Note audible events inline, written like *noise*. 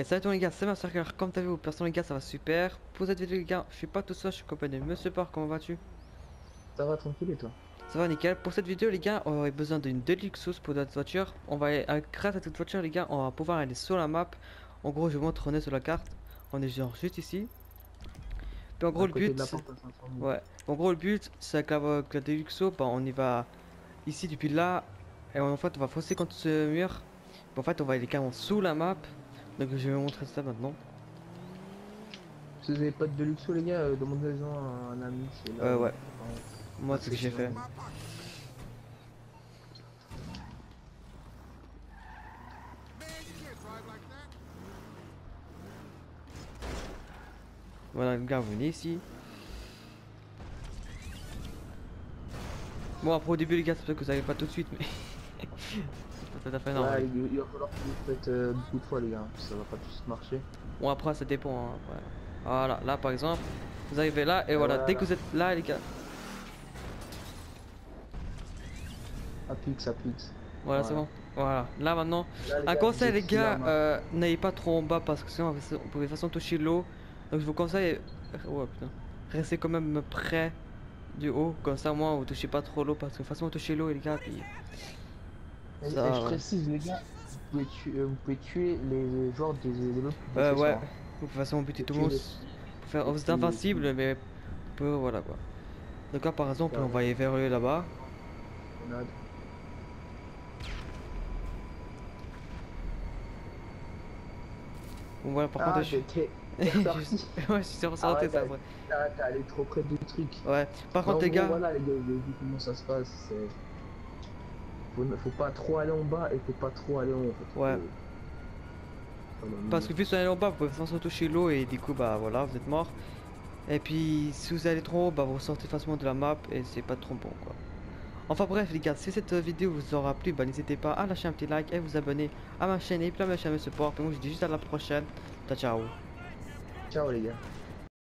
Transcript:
Et salut tout le monde, les gars, c'est ma soeur comme t'as vu, personne les gars, ça va super. Pour cette vidéo les gars, je suis pas tout seul, je suis accompagné de Monsieur Park, comment vas-tu? Ça va tranquille et toi? Ça va nickel. Pour cette vidéo les gars, on aurait besoin d'une Deluxus pour notre voiture. On va, euh, grâce à cette voiture les gars, on va pouvoir aller sur la map. En gros, je vous montre, on est sur la carte. On est genre juste ici. Puis en gros, À le but, de la c'est- porte à 500 000. ouais. En gros, le but, c'est la, que la Deluxo, bah, on y va ici depuis là. Et en fait, on va foncer contre ce mur. En fait, on va aller carrément sous la map. Donc, je vais vous montrer ça maintenant. Si vous avez pas de luxo les gars, euh, demandez-en à un ami. là Euh, où- ouais. Moi, c'est ce que j'ai fait. Voilà, les gars, venez ici. Bon, après, au début, les gars, c'est peut-être que vous n'avez pas tout de suite, mais. *laughs* c'est pas tout à fait normal. Ouais, il, il va falloir que vous faites euh, beaucoup de fois les gars, ça va pas tous marcher. Bon, après, ça dépend. hein. Voilà, là, par exemple, vous arrivez là, et voilà, Voilà. dès que vous êtes là, les gars, À pix, à pix. voilà, c'est bon. Voilà, là, maintenant. Là, Un gars, conseil vous les gars, euh, n'allez pas trop en bas parce que sinon on peut de toute façon toucher l'eau. Donc je vous conseille, ouais putain, restez quand même près du haut, comme ça moi vous touchez pas trop l'eau parce que de toute façon vous touchez l'eau les gars puis Et- et ça, je précise les gars, vous pouvez tuer, euh, vous pouvez tuer les joueurs des, des autres. euh, ouais, de toute façon buter tout le monde, faire vous êtes invincible mais peu voilà quoi. Donc là par exemple on va y vers là-bas. Grenade. Bon voilà par Ah, contre je *laughs* *laughs* *laughs* ouais je suis ressorti Ah ouais, ça. Ah, t'es allé trop près du truc. Ouais, par contre les gars, Voilà les gars, comment ça se passe. Faut, faut pas trop aller en bas et faut pas trop aller en haut. Ouais. Faut- Parce que plus vous allez en bas, vous pouvez facilement toucher l'eau et du coup, bah voilà, vous êtes mort. Et puis, si vous allez trop haut, bah vous sortez facilement de la map et c'est pas trop bon quoi. Enfin bref les gars, si cette vidéo vous aura plu, bah n'hésitez pas à lâcher un petit like et vous abonner à ma chaîne et puis à ma chaîne de support. Et moi je dis juste à la prochaine. Ciao ciao. Ciao les gars.